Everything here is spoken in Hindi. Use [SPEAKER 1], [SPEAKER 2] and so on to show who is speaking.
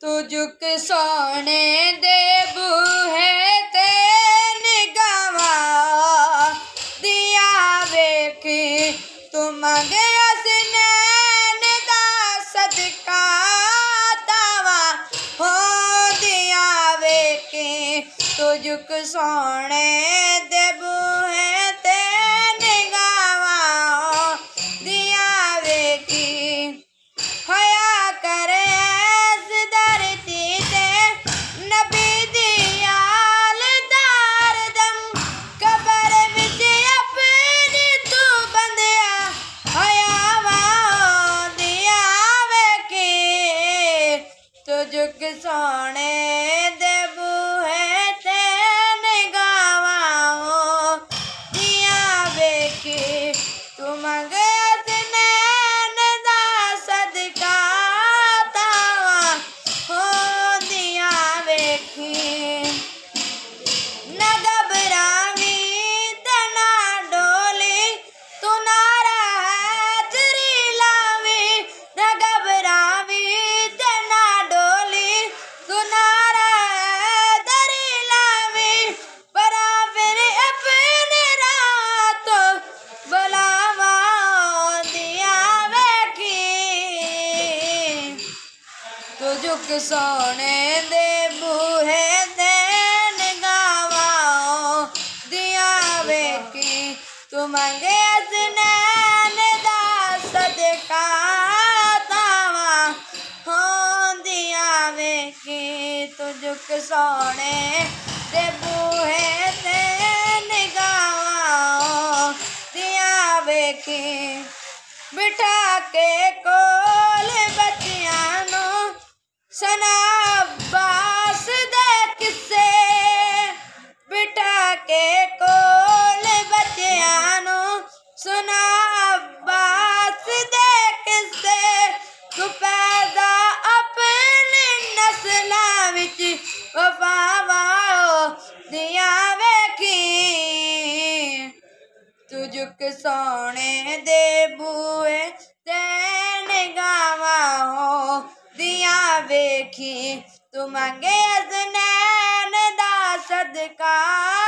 [SPEAKER 1] तुझुक सोने दे बूहे ते निगावा। दिया वेखी, तू मंगे असनैन दा सदका दावा। हो दिया वेखी तुझुक सोने दे तुझुक सोने तुझुक सोने दे बूहे देन गावाओ दिया वेखी तू मंगे असनैन दा सदका हो दिया वेखी तुझुक सोने दे बूहे देन गावाओ दिया वेखी बिठा के कोल बचियानो सुना अब्बास देख से। तू पैदा अपने नस्ला विच वफावाओ दिया वेखी। तुझुक सोने दे बूए तेन गावाओ दिया वेखी। तू मंगे अजनैन दा सदका।